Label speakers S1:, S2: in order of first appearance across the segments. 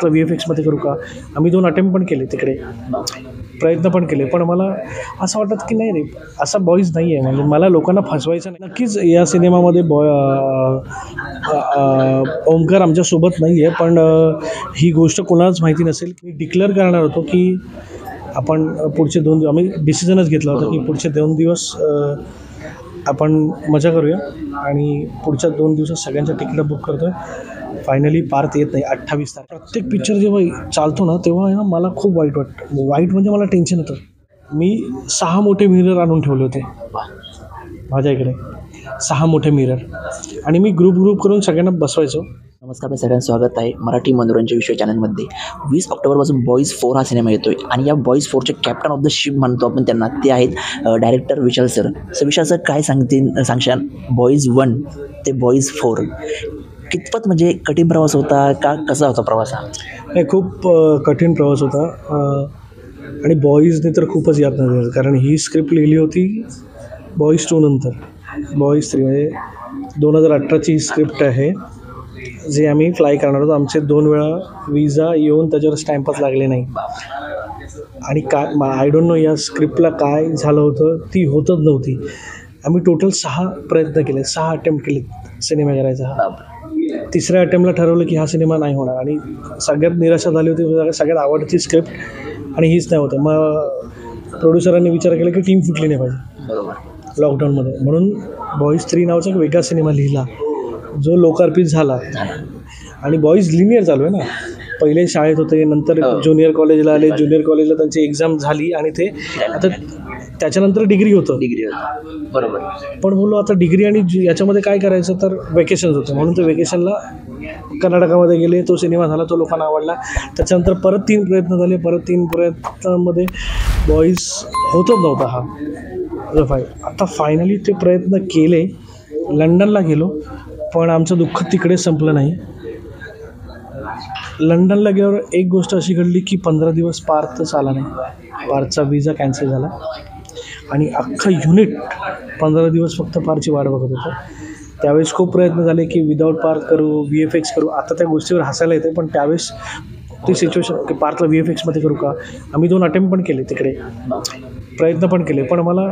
S1: पार्थला V F एक्समध्ये करू का? आम्ही दोन अटेम्प्ट पण केले तिकडे. प्रयत्न पण केले पण मला असं वाटत की नाही रे असा बॉईज नाही आहे म्हणजे मला लोकांना फसवायचं नाही. नक्कीच या सिनेमामध्ये बॉय ओमकार आमच्यासोबत नाही आहे पण ही गोष्ट कोणालाच माहिती नसेल. मी डिक्लेअर करणार होतो की आपण पुढचे दोन दिवस आम्ही डिसिजनच घेतला होता की पुढचे दोन दिवस आपण मजा करूया. आणि पुढच्या दोन दिवसात सगळ्यांच्या तिकीटं बुक करतो आहे फायनली पार्थ येत नाही अठ्ठावीस तारीख. प्रत्येक पिक्चर जेव्हा चालतो ना तेव्हा आहे ना मला खूप वाईट वाटतं. वाईट म्हणजे मला टेन्शन येतं. मी सहा मोठे मिरर आणून ठेवले होते. माझ्या इकडे. सहा मोठे मिरर आणि मी ग्रुप ग्रुप करून सगळ्यांना बसवायचो.
S2: नमस्कार मी सगळ्यांचं स्वागत आहे मराठी मनोरंजन विषय चॅनलमध्ये. वीस ऑक्टोबरपासून बॉईज फोर हा सिनेमा येतोय. आणि या बॉईज फोरचे कॅप्टन ऑफ द शिप म्हणतो आपण त्यांना. ते आहेत director Vishal sir sir Vishal sir काय सांगतील सांगशाल? बॉईज वन ते बॉईज फोर कितपत म्हणजे कठीण प्रवास होता? का कसा होता प्रवास हा?
S1: नाही खूप कठीण प्रवास होता. आणि बॉईजने तर खूपच याद नाही दिलं. कारण ही स्क्रिप्ट लिहिली होती बॉईज टू नंतर. बॉईज थ्री म्हणजे दोन हजार अठराची ही स्क्रिप्ट आहे जे आम्ही फ्लाय करणार होतो. आमचे दोन वेळा विजा येऊन त्याच्यावर स्टॅम्पच लागले नाही. आणि काय आय डोंट नो या स्क्रिप्टला काय झालं होतं ती होतच नव्हती. आम्ही टोटल सहा प्रयत्न केले सहा अटेम्प्ट केले सिनेमा करायचा. हा तिसऱ्या अटेम्प्टला ठरवलं की हा सिनेमा नाही होणार. आणि सगळ्यात निराशा झाली होती सगळ्यात- सगळ्यात आवडती स्क्रिप्ट आणि हीच नाही होतं. मग प्रोड्युसरांनी विचार केला की टीम फुटली नाही पाहिजे.
S2: बरोबर.
S1: लॉकडाऊनमध्ये म्हणून बॉईज थ्री नावाचा एक वेगळा सिनेमा लिहिला. जो लोकार्पित झाला. आणि बॉईज लिनियर चालू आहे ना. पहिले शाळेत होते नंतर
S2: हो.
S1: ज्युनियर कॉलेजला आले. ज्युनियर कॉलेजला त्यांची एक्झाम झाली आणि ते आता त्याच्यानंतर डिग्री होतं.
S2: डिग्री बरोबर.
S1: पण बोललो आता डिग्री आणि जी- याच्यामध्ये काय करायचं तर वेकेशन्स होते. म्हणून ते वेकेशनला कर्नाटकामध्ये गेले तो सिनेमा झाला तो लोकांना आवडला. त्याच्यानंतर परत तीन प्रयत्न झाले. परत तीन प्रयत्नांमध्ये बॉईज होतच नव्हता हा. फाय आता फायनली ते प्रयत्न केले. लंडनला गेलो. पण आमचं दुःख तिकडे संपलं नाही. लंडनला गेल्यावर एक गोष्ट अशी घडली की पंधरा दिवस पार्थच आला नाही. पार्थचा विजा कॅन्सल झाला. आणि अख्खं युनिट पंधरा दिवस फक्त पारची वाट बघत होतं. त्यावेळेस खूप प्रयत्न झाले की विदाऊट पार्क करू व्ही एफ एक्स करू. आता त्या गोष्टीवर हसायला येते पण त्यावेळेस ती सिच्युएशन की पार्थला व्ही एफ एक्समध्ये करू का? आम्ही दोन अटेम्प्ट पण केले तिकडे. प्रयत्न पण केले पण मला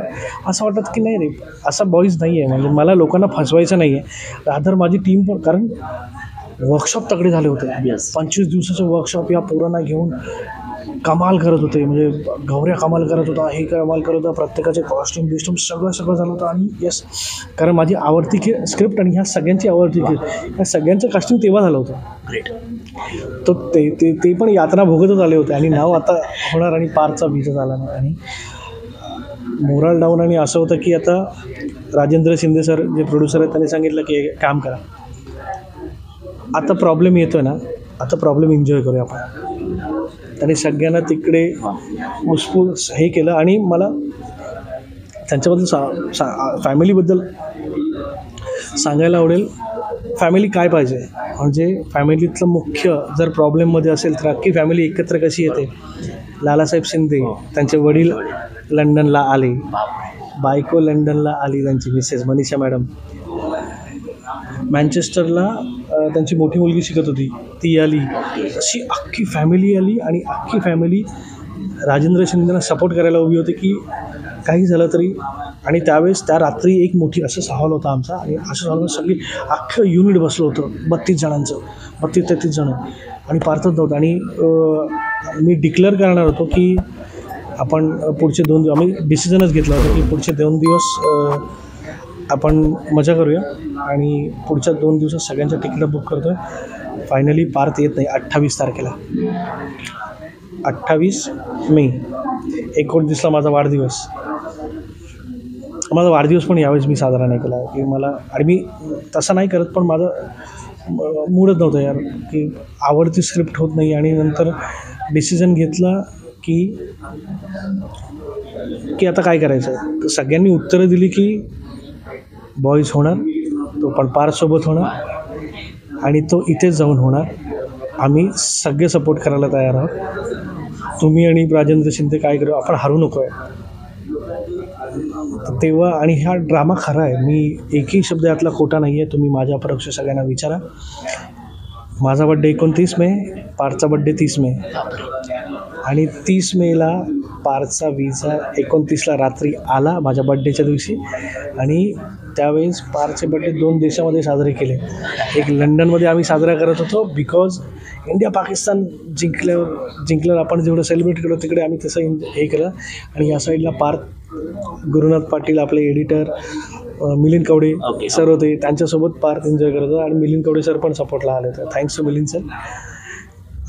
S1: असं वाटत की नाही रे असा बॉईज नाही आहे म्हणजे मला लोकांना फसवायचं नाही आहे रादर माझी टीम पण कारण वर्कशॉप तगडे झाले होते. पंचवीस दिवसाचं वर्कशॉप या पोरांना घेऊन कमाल करत होते. म्हणजे गौऱ्या कमाल करत होता हे कमाल करत होता प्रत्येकाचे कॉस्ट्युम बिस्ट्युम सगळं सगळं झालं होतं. आणि येस कारण माझी आवडती की स्क्रिप्ट आणि ह्या सगळ्यांची आवडती की ह्या सगळ्यांचं कास्टिंग तेव्हा झालं होतं.
S2: ग्रेट
S1: तो ते ते ते पण यातना भोगतच आले होते. आणि नाव आता होणार आणि पारचा विजा झाला. नाही आणि मोराल डाऊन आणि असं होतं की आता राजेंद्र शिंदे सर जे प्रोड्युसर आहेत त्यांनी सांगितलं की काम करा. आता प्रॉब्लेम येतो ना. आता प्रॉब्लेम एन्जॉय करूया आपण. त्यांनी सगळ्यांना तिकडे उसफूस हे केलं आणि मला त्यांच्याबद्दल सा सा फॅमिलीबद्दल सांगायला आवडेल. फॅमिली काय पाहिजे? म्हणजे फॅमिलीतलं मुख्य जर प्रॉब्लेममध्ये असेल तर अख्खी फॅमिली एकत्र कशी येते? लालासाहेब शिंदे त्यांचे वडील लंडनला आले. बायको लंडनला आली त्यांची मिसेस मनीषा मॅडम. मँचेस्टरला त्यांची मोठी मुलगी शिकत होती ती आली. अशी अख्खी फॅमिली आली आणि अख्खी फॅमिली राजेंद्र शिंदेना सपोर्ट करायला उभी होती की काही झालं तरी. आणि त्यावेळेस त्या रात्री एक मोठी असं हॉल होता आमचा आणि असं हॉल सगळी अख्खं युनिट बसलं होतं बत्तीस जणांचं बत्तीस तेहतीस जणं. आणि पार्थच नव्हतं. आणि मी डिक्लेअर करणार होतो की आपण पुढचे दोन दिवस आम्ही डिसिजनच घेतला होता की पुढचे दोन दिवस आपण मजा करूया. आणि पुढच्या दोन दिवसात सगळ्यांच्या तिकीटं बुक करतो आहे फायनली पार्थ येत नाही अठ्ठावीस तारखेला. अठ्ठावीस मे. एकोणतीसला माझा वाढदिवस. माझा वाढदिवस पण यावेळेस मी साजरा नाही केला. की मला आणि मी तसं नाही करत पण माझं मूडच नव्हतं यार की आवडती स्क्रिप्ट होत नाही. आणि नंतर डिसिजन घेतला की की आता काय करायचं? सगळ्यांनी उत्तरं दिली की बॉईज होणार तो पण पारसोबत होणार आणि तो इथेच जाऊन होणार. आम्ही सगळे सपोर्ट करायला तयार आहोत. तुम्ही आणि राजेंद्र शिंदे काय करू आपण हरू नको आहे तेव्हा आणि हा ड्रामा खरा आहे. मी एकही शब्द यातला खोटा नाही आहे तुम्ही माझ्या परक्ष सगळ्यांना विचारा. माझा बड्डे एकोणतीस मे पारचा बड्डे तीस मे. आणि तीस मेला पारचा विजा एकोणतीसला रात्री आला माझ्या बड्डेच्या दिवशी. आणि त्यावेळेस पारचे बड्डे दोन देशामध्ये साजरे केले. एक लंडनमध्ये आम्ही साजरा करत होतो बिकॉज इंडिया पाकिस्तान जिंकल्यावर जिंकल्यावर आपण जेवढं सेलिब्रेट केलं तिकडे आम्ही तसं हे केलं. आणि या साईडला पार्थ गुरुनाथ पाटील आपले editor Milind Kawade
S2: Okay.
S1: Sir होते. त्यांच्यासोबत पार्थ एन्जॉय करत होतो. आणि मिलिंद कवडे सर पण सपोर्टला आले होते. थँक्स टू मिलिंद सर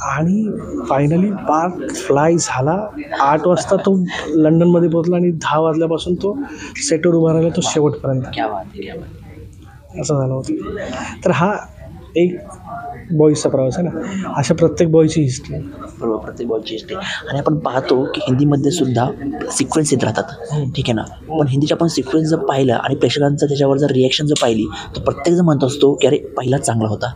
S1: आणि फायनली पार्क फ्लाय झाला. आठ वाजता तो लंडनमध्ये पोहोचला आणि दहा वाजल्यापासून तो सेटवर उभा राहिला तो शेवटपर्यंत.
S2: क्या बात आहे, क्या बात आहे.
S1: असं झालं होतं. तर हा एक बॉईजचा प्रवास आहे ना. अशा प्रत्येक बॉयची हिस्ट्री
S2: बरोबर प्रत्येक बॉलची असते आणि आपण पाहतो की हिंदीमध्ये सुद्धा सिक्वेन्स येत राहतात. ठीक आहे ना? पण हिंदीच्या आपण सिक्वेन्स जर पाहिलं आणि प्रेक्षकांचं त्याच्यावर जर रिॲक्शन जर पाहिली तर प्रत्येक जण म्हणत असतो की अरे पहिलाच चांगला होता.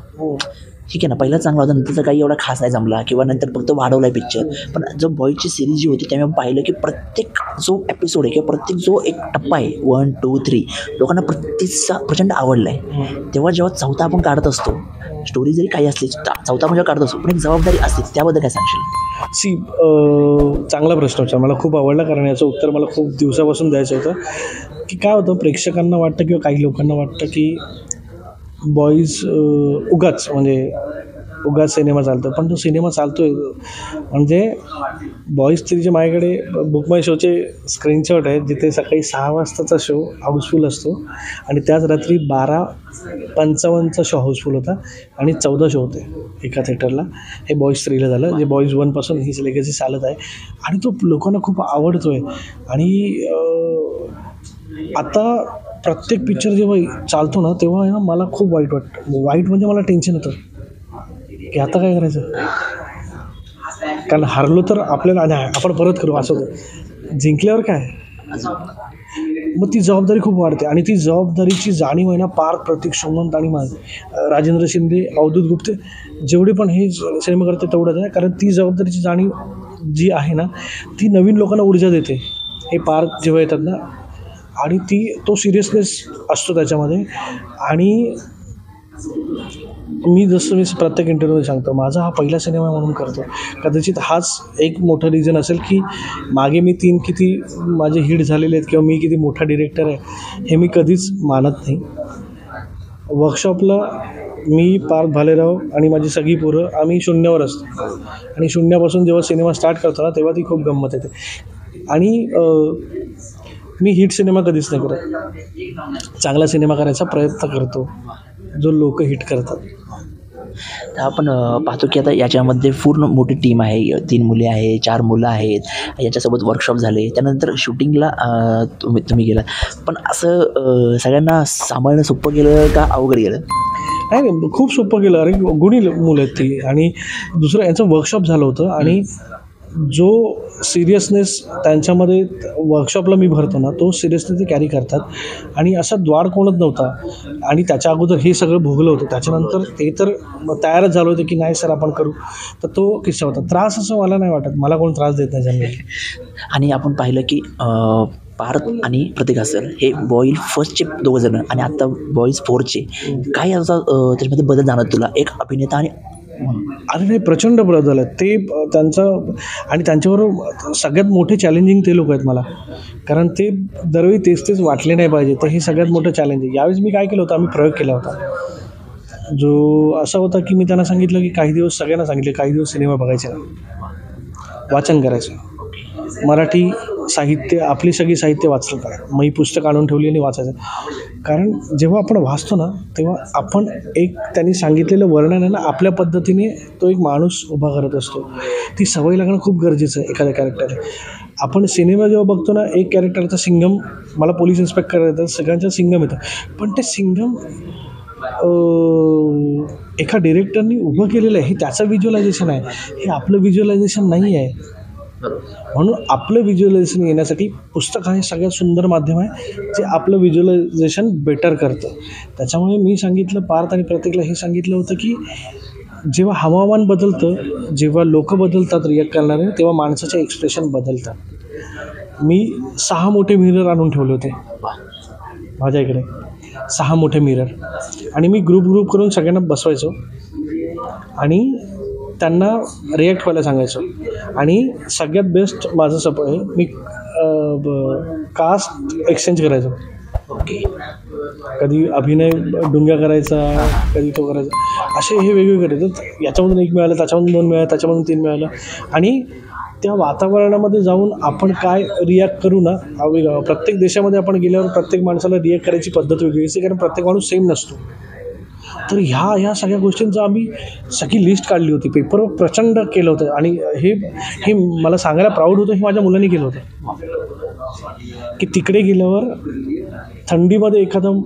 S2: ठीक आहे ना पहिला चांगला होता नंतरचा काही एवढा खास नाही जमला किंवा नंतर फक्त वाढवला आहे पिक्चर पण जो बॉयची सिरीज जी होती त्यामुळे पाहिलं की प्रत्येक जो एपिसोड आहे किंवा प्रत्येक जो एक टप्पा आहे वन टू थ्री लोकांना प्रत्येकचा प्रचंड आवडला आहे तेव्हा जेव्हा चौथा आपण काढत असतो स्टोरी जरी काही असली चौथा आपण जेव्हा काढत असतो पण एक जबाबदारी असते त्याबद्दल काय सांगशील?
S1: सी चांगला प्रश्न विचार मला खूप आवडला कारण याचं उत्तर मला खूप दिवसापासून द्यायचं होतं. की काय होतं प्रेक्षकांना वाटतं किंवा काही लोकांना वाटतं की बॉईज उगाच म्हणजे उगाच सिनेमा चालतो पण तो सिनेमा चालतोय. म्हणजे बॉईज थ्रीचे माझ्याकडे बुक माय शोचे स्क्रीनशॉट आहेत जिथे सकाळी सहा वाजताचा शो हाऊसफुल असतो. आणि त्याच रात्री बारा पंचावन्नचा शो हाऊसफुल होता आणि चौदा शो होते एका थिएटरला हे बॉईज थ्रीला झालं. जे बॉईज वनपासून हीच लेगसी चालत आहे. आणि तो लोकांना खूप आवडतो आहे आणि आता प्रत्येक पिक्चर जेव्हा चालतो ना तेव्हा आहे ना मला खूप वाईट वाटतं. वाईट म्हणजे मला टेन्शन येतं. की आता काय करायचं? कारण हारलो तर आपल्याला नाही आपण परत करू असं होतं. जिंकल्यावर काय? मग ती जबाबदारी खूप वाढते. आणि ती जबाबदारीची जाणीव आहे ना पार प्रतीक सुमंत आणि माझ. राजेंद्र शिंदे अवधूत गुप्ते जेवढे पण हे सिनेमा करते तेवढंच आहे. कारण ती जबाबदारीची जाणीव जी आहे ना ती नवीन लोकांना ऊर्जा देते. हे पार्क जेव्हा येतात ना आणि ती तो सिरियसनेस असतो त्याच्यामध्ये. आणि मी जसं मी प्रत्येक इंटरव्ह्यूमध्ये सांगतो माझा हा पहिला सिनेमा म्हणून करतो. कदाचित हाच एक मोठं रिझन असेल की मागे मी तीन किती माझे हिट झालेले आहेत किंवा मी किती मोठा डिरेक्टर आहे हे मी कधीच मानत नाही. वर्कशॉपला मी पार्थ भालेराव आणि माझी सगळी पोरं आम्ही शून्यावर असतो. आणि शून्यापासून जेव्हा सिनेमा स्टार्ट करतो ना तेव्हा ती खूप गंमत येते. आणि मी हिट सिनेमा कधीच नाही करत. चांगला सिनेमा करायचा प्रयत्न करतो. जो लोक हिट करतात.
S2: तर आपण पाहतो की आता याच्यामध्ये पूर्ण मोठी टीम आहे. तीन मुले आहे चार मुलं आहेत. याच्यासोबत वर्कशॉप झाले. त्यानंतर शूटिंगला तुम्ही तुम्ही गेला पण असं सगळ्यांना सांभाळणं सोपं गेलं का अवघड गेलं?
S1: नाही नाही खूप सोपं गेलं. अरे गुणी मुलं आहेत ती. आणि दुसरं यांचं वर्कशॉप झालं होतं. आणि जो सिरियसनेस त्यांच्यामध्ये वर्कशॉपला मी भरतो ना तो सिरियसनेस ते कॅरी करतात. आणि असा द्वार कोणच नव्हता. आणि त्याच्या अगोदर हे सगळं भोगलं होतं. त्याच्यानंतर ते तर तयारच झालं होतं की नाही सर आपण करू. तर तो किस्सा होता. त्रास असं मला नाही वाटत. मला कोण त्रास देत नाही जनरली.
S2: आणि आपण पाहिलं की अ, पार्थ आणि प्रतीक असेल हे बॉईल फर्स्टचे दोघं जण आणि आत्ता बॉईज फोरचे काय आता त्याच्यामध्ये बदल जाणार तुला? एक अभिनेता आणि
S1: अरे नाही प्रचंड बदल आहेत ते त्यांचं आणि त्यांच्याबरोबर सगळ्यात मोठे चॅलेंजिंग ते लोक आहेत मला. कारण ते दरवेळी तेच तेच वाटले नाही पाहिजे. तर हे सगळ्यात मोठं चॅलेंज आहे यावेळेस मी काय केलं होतं? आम्ही प्रयोग केला होता. जो असा होता की मी त्यांना सांगितलं की काही दिवस सगळ्यांना सांगितले काही दिवस सिनेमा बघायचे नाही. वाचन करायचं. मराठी साहित्य आपली सगळी साहित्य वाचलं करा मग ही पुस्तक आणून ठेवली आणि वाचायचं. कारण जेव्हा आपण वाचतो ना तेव्हा आपण एक त्यांनी सांगितलेलं वर्णन आहे ना आपल्या पद्धतीने तो एक माणूस उभा करत असतो. ती सवय लागणं खूप गरजेचं आहे एखाद्या कॅरेक्टर आपण सिनेमा जेव्हा बघतो ना एक कॅरेक्टरचा सिंगम मला पोलीस इन्स्पेक्टर येतात सगळ्यांचा सिंगम येतं. पण ते सिंगम एका डिरेक्टरनी उभं केलेलं आहे. हे त्याचं व्हिज्युअलायझेशन आहे. हे आपलं व्हिज्युअलायझेशन नाही आहे. म्हणून आपलं व्हिज्युअलायझेशन येण्यासाठी पुस्तक हे सगळ्यात सुंदर माध्यम आहे जे आपलं व्हिज्युअलायझेशन बेटर करतं. त्याच्यामुळे मी सांगितलं पार्थ आणि प्रत्येकला हे सांगितलं होतं की जेव्हा हवामान बदलतं जेव्हा लोक बदलतात रिॲक्ट करणारे तेव्हा माणसाचे एक्सप्रेशन बदलतात. मी सहा मोठे मिरर आणून ठेवले होते. माझ्या इकडे. सहा मोठे मिरर आणि मी ग्रुप ग्रुप करून सगळ्यांना बसवायचो. आणि त्यांना रिॲक्ट व्हायला सांगायचं. आणि सगळ्यात बेस्ट माझं सप आहे मी कास्ट एक्सचेंज करायचो.
S2: ओके
S1: कधी अभिनय डुंग्या करायचा कधी तो करायचा. असे हे वेगवेगळे करायचे याच्यामधून एक मिळालं त्याच्यामधून दोन मिळालं त्याच्यामधून तीन मिळालं. आणि त्या वातावरणामध्ये जाऊन आपण काय रिॲक्ट करू ना प्रत्येक देशामध्ये आपण गेल्यावर प्रत्येक माणसाला रिॲक्ट करायची पद्धत वेगळी असते कारण प्रत्येक माणूस सेम नसतो. तर ह्या ह्या सगळ्या गोष्टींचं आम्ही सगळी लिस्ट काढली होती. पेपरवर प्रचंड केलं होतं. आणि हे हे मला सांगायला प्राऊड होतं हे माझ्या मुलांनी केलं होतं. की तिकडे गेल्यावर थंडीमध्ये एखादं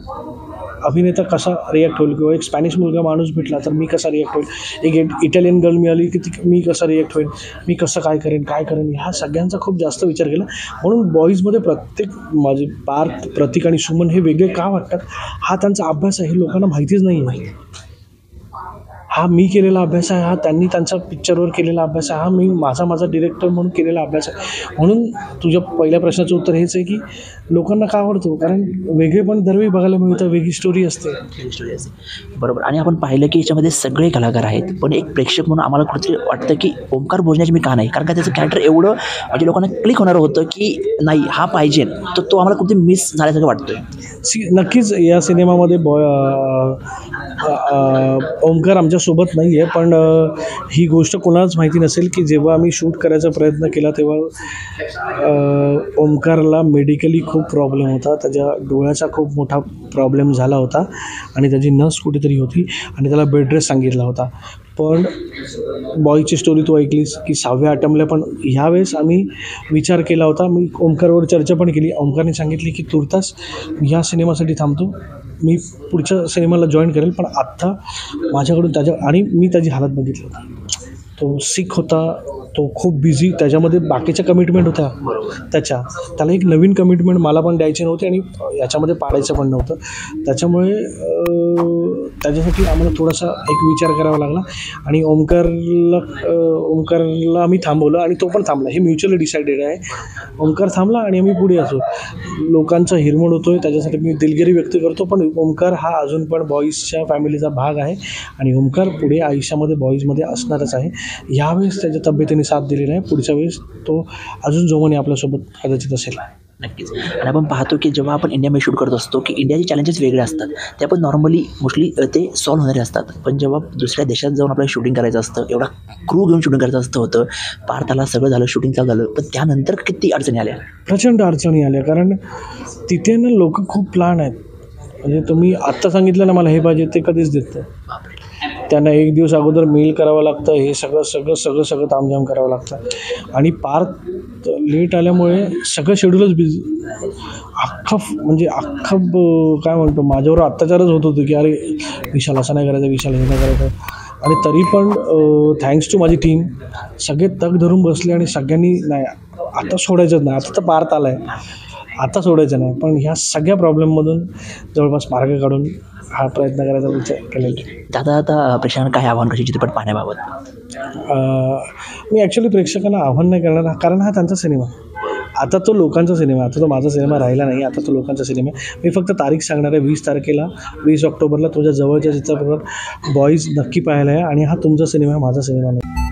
S1: अभिनेता कसा रिॲक्ट होईल किंवा एक स्पॅनिश मुलगा माणूस भेटला तर मी कसा रिॲक्ट होईल? एक इटालियन गर्ल मिळाली की ती मी कसा रिॲक्ट होईल? मी कसं काय करेन काय करेन? ह्या सगळ्यांचा खूप जास्त विचार केला. म्हणून बॉईजमध्ये प्रत्येक माझे पार्थ प्रतीक आणि सुमन हे वेगळे का वाटतात? हा त्यांचा अभ्यास आहे हे लोकांना माहितीच नाही आहे हा मी केलेला अभ्यास आहे हा त्यांनी त्यांचा पिक्चरवर केलेला अभ्यास आहे हा मी माझा माझा डिरेक्टर म्हणून केलेला अभ्यास आहे. म्हणून तुझ्या पहिल्या प्रश्नाचं उत्तर हेच आहे की लोकांना का आवडतो? कारण वेगळेपण दरवेळी बघायला मिळतं वेगळी स्टोरी असते.
S2: स्टोरी असते. बरोबर. आणि आपण पाहिलं की याच्यामध्ये सगळे कलाकार आहेत पण एक प्रेक्षक म्हणून आम्हाला कुठेतरी वाटतं की ओंकार भोजनाची मी का नाही? कारण का त्याचं कॅरेक्टर एवढं म्हणजे लोकांना क्लिक होणार होतं की नाही हा पाहिजे. तर तो आम्हाला कुठे मिस झाल्यासारखं वाटतोय.
S1: सी नक्कीच या सिनेमामध्ये बॉय ओमकार आमच्यासोबत नाही आहे पण ही गोष्ट कोणालाच माहिती नसेल की जेव्हा आम्ही शूट करायचा प्रयत्न केला तेव्हा ओंकारला ओमकारला मेडिकली खूप प्रॉब्लेम होता. त्याच्या डोळ्याचा खूप मोठा प्रॉब्लेम झाला होता आणि त्याची नस कुठेतरी होती आणि त्याला बेड रेस्ट सांगितला होता. पण बॉयची स्टोरी तू ऐकलीस की सहाव्या अटेम्पला पण ह्यावेळेस आम्ही विचार केला होता. मी ओमकारवर चर्चा पण केली. ओमकारने सांगितली की तुर्तास या ह्या सिनेमासाठी थांबतो. मी पुढच्या सिनेमाला जॉईन करेल पण आत्ता माझ्याकडून त्याच्या आणि मी त्याची हालत बघितली होती. तो सिख होता तो खूप बिझी त्याच्यामध्ये बाकीच्या कमिटमेंट होत्या. त्याच्या. त्याला एक नवीन कमिटमेंट मला पण द्यायची नव्हती आणि याच्यामध्ये पाडायचं पण नव्हतं. त्याच्यामुळे त्याच्यासाठी आम्हाला थोडासा एक विचार करावा लागला. आणि ओमकारला ओमकारला आम्ही थांबवलं आणि तो पण थांबला. हे म्युच्युअली डिसाइडेड आहे. ओमकार थांबला आणि आम्ही पुढे असो. लोकांचा हिरमोड होतो आहे त्याच्यासाठी मी दिलगिरी व्यक्त करतो पण ओमकार हा अजून पण बॉईजच्या फॅमिलीचा भाग आहे. आणि ओमकार पुढे आयुष्यामध्ये बॉईजमध्ये असणारच आहे. यावेळेस त्याच्या तब्येतीने साथ दिलेला आहे पुढच्या वेळेस तो अजून जोमाने आपल्यासोबत कदाचित असेल.
S2: नक्कीच. आणि आपण पाहतो की जेव्हा आपण इंडियामध्ये शूट करत असतो की इंडियाचे चॅलेंजेस वेगळे असतात. ते आपण नॉर्मली मोस्टली ते सॉल्व्ह होणारे असतात. पण जेव्हा दुसऱ्या देशात जाऊन आपल्याला शूटिंग करायचं असतं एवढा क्रू घेऊन शूटिंग करायचं असतं होतं पार त्याला सगळं झालं शूटिंग चालू झालं पण त्यानंतर किती अडचणी आल्या?
S1: प्रचंड अडचणी आल्या. कारण तिथे ना लोक खूप प्लान आहेत. म्हणजे तुम्ही आत्ता सांगितलं ना मला हे पाहिजे ते कधीच देत नाही. त्यांना एक दिवस अगोदर मेल करावं लागतं. हे सगळं सगळं सगळं सगळं तामझाम करावं लागतं. आणि पार लेट आल्यामुळे सगळं शेड्यूलच बिझी अख्खं म्हणजे अख्खं काय म्हणतो माझ्यावर अत्याचारच होत होतं की अरे विशाल असं नाही करायचं विशाल हे नाही करायचं. आणि तरी पण थँक्स टू माझी टीम सगळे तग धरून बसले आणि सगळ्यांनी नाही आता सोडायचंच नाही. आता तर पार्थ आला आहे आता सोडायचं नाही पण ह्या सगळ्या प्रॉब्लेममधून जवळपास मार्ग काढून हा प्रयत्न करायचा विचार केलेला.
S2: दादा आता प्रेक्षकांना काय आव्हान कशी चित्रपट पाहण्याबाबत
S1: मी ॲक्च्युली प्रेक्षकांना आव्हान नाही करणार कारण हा त्यांचा सिनेमा आता तो लोकांचा सिनेमा. आता तो माझा सिनेमा राहिला नाही आता तो लोकांचा सिनेमा आहे मी फक्त तारीख सांगणार आहे वीस तारखेला वीस ऑक्टोबरला तुझ्या जवळच्या चित्रपटात बॉईज नक्की पाहायला आहे आणि हा तुमचा सिनेमा माझा सिनेमा नाही